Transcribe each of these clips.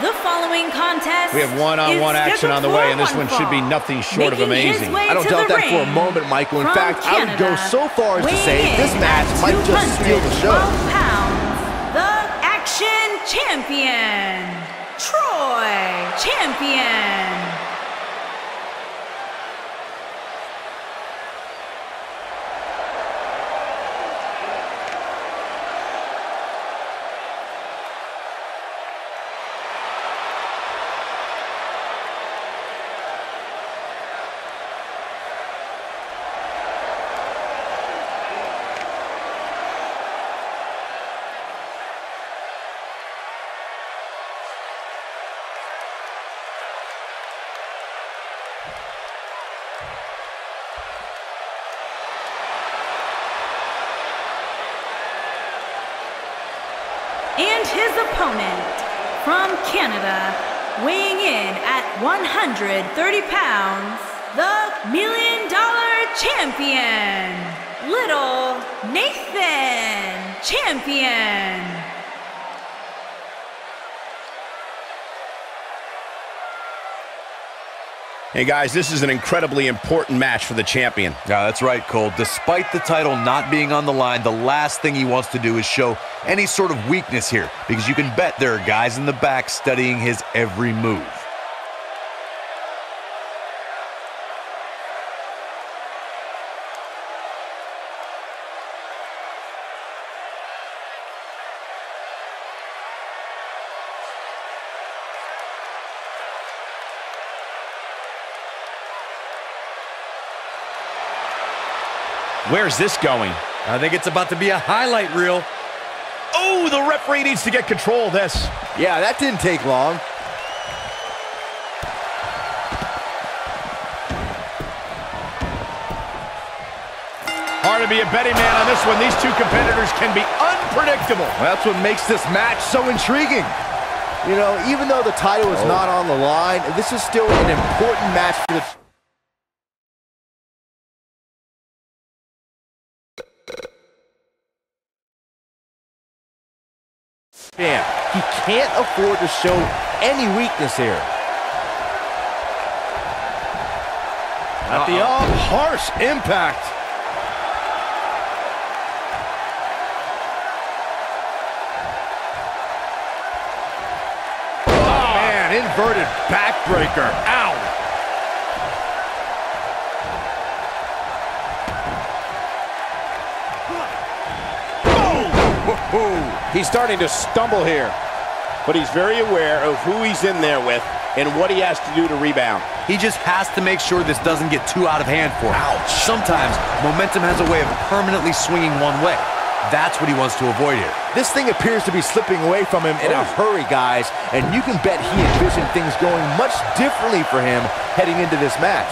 The following contest. We have one-on-one is action on the way, and this one should be nothing short of Making his amazing. I don't doubt that for a moment, Michael. In from fact, I would go so far as to say this match might just steal the show. pounds, the Action Champion, Troy Champion. And his opponent from Canada, weighing in at 130 pounds, the Million Dollar Champion, Little Nathan Champion. Hey guys, this is an incredibly important match for the champion. Yeah, that's right, Cole. Despite the title not being on the line, the last thing he wants to do is show any sort of weakness here because you can bet there are guys in the back studying his every move. Where's this going? I think it's about to be a highlight reel. Oh, the referee needs to get control of this. Yeah, that didn't take long. Hard to be a betting man on this one. These two competitors can be unpredictable. Well, that's what makes this match so intriguing. You know, even though the title is oh. not on the line, this is still an important match for the... champ. He can't afford to show any weakness here. At the oh, harsh impact. Oh, man, inverted backbreaker. Ow. He's starting to stumble here, but he's very aware of who he's in there with and what he has to do to rebound. He just has to make sure this doesn't get too out of hand for him. Sometimes momentum has a way of permanently swinging one way. That's what he wants to avoid here. This thing appears to be slipping away from him in a oh. hurry, guys, and you can bet he envisioned things going much differently for him heading into this match.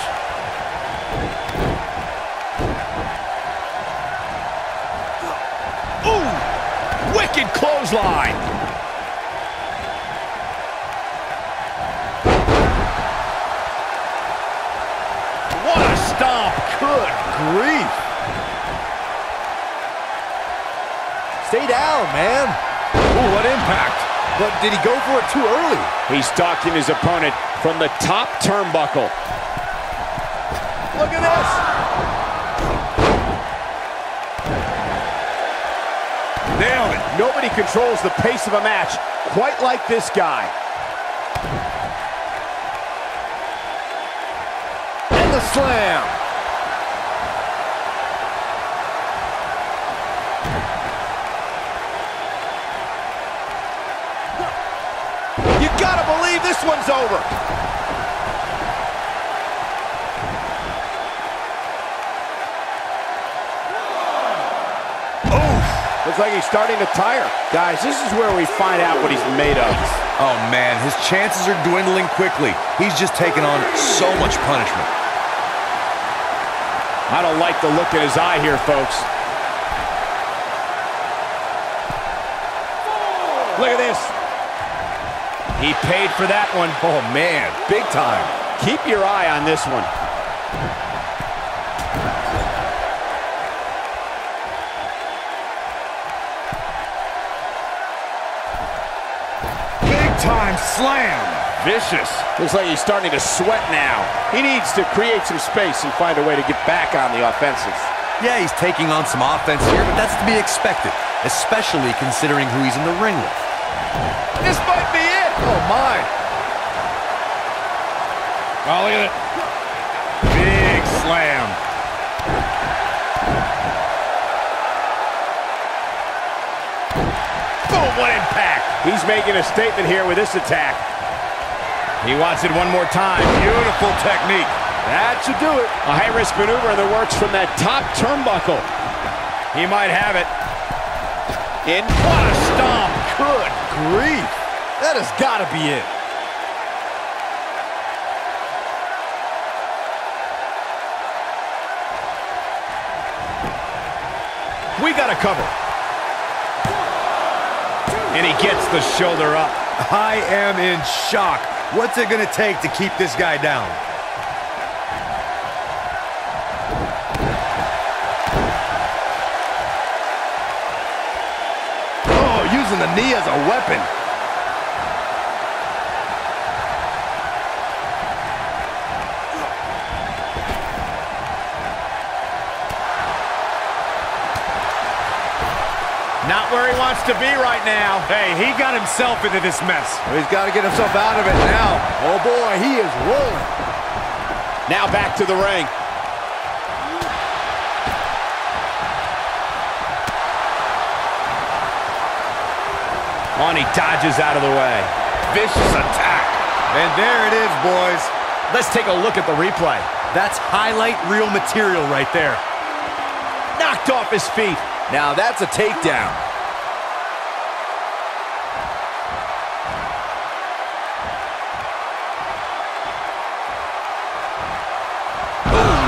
Wicked clothesline. What a stomp. Good grief. Stay down, man. Ooh, what impact. But did he go for it too early? He's stalking his opponent from the top turnbuckle. Look at this. Nobody controls the pace of a match quite like this guy. And the slam. You gotta believe this one's over. Looks like he's starting to tire. Guys, this is where we find out what he's made of. Oh, man, his chances are dwindling quickly. He's just taken on so much punishment. I don't like the look in his eye here, folks. Look at this. He paid for that one. Oh, man, big time. Keep your eye on this one. Big time slam. Vicious. Looks like he's starting to sweat now. He needs to create some space and find a way to get back on the offensive. Yeah, he's taking on some offense here, but that's to be expected, especially considering who he's in the ring with. This might be it. Oh, my. Oh, look at it. Big slam. Boom, what impact. He's making a statement here with this attack. He wants it one more time. Beautiful technique. That should do it. A high-risk maneuver in the works from that top turnbuckle. He might have it. In. What a stomp. Good grief. That has got to be it. We got a cover. And he gets the shoulder up. I am in shock. What's it going to take to keep this guy down? Oh, using the knee as a weapon. Not where he wants to be right now. Hey, he got himself into this mess. Well, he's got to get himself out of it now. Oh, boy, he is rolling. Now back to the ring. On, he dodges out of the way. Vicious attack. And there it is, boys. Let's take a look at the replay. That's highlight reel material right there. Knocked off his feet. Now that's a takedown.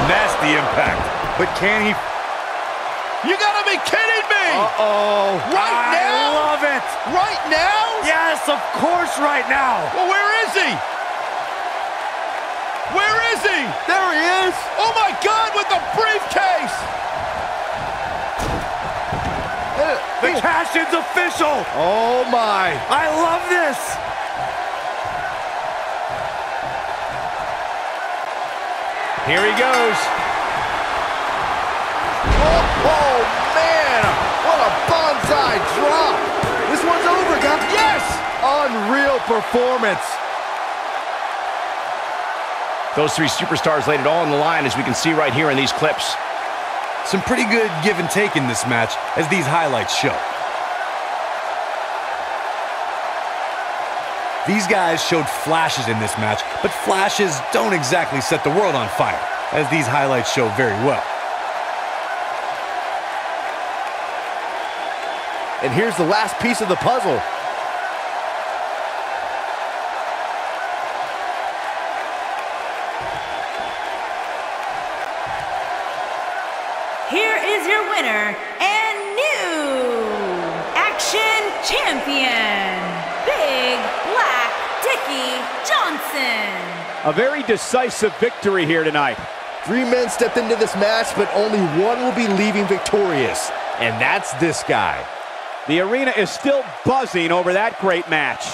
Nasty impact. But can he... You gotta be kidding me! Uh-oh. Right I now? love it. Right now? Yes, of course, right now. Well, where is he? Where is he? There he is. Oh my God, with the briefcase! The cash in's official. Oh, my. I love this. Here he goes. Oh, oh, man. What a banzai drop. This one's over, guys. Yes. Unreal performance. Those three superstars laid it all on the line, as we can see right here in these clips. Some pretty good give and take in this match, as these highlights show. These guys showed flashes in this match, but flashes don't exactly set the world on fire, as these highlights show very well. And here's the last piece of the puzzle. Winner and new Action Champion, Big Black Dickie Johnson. A very decisive victory here tonight. Three men stepped into this match, but only one will be leaving victorious. And that's this guy. The arena is still buzzing over that great match.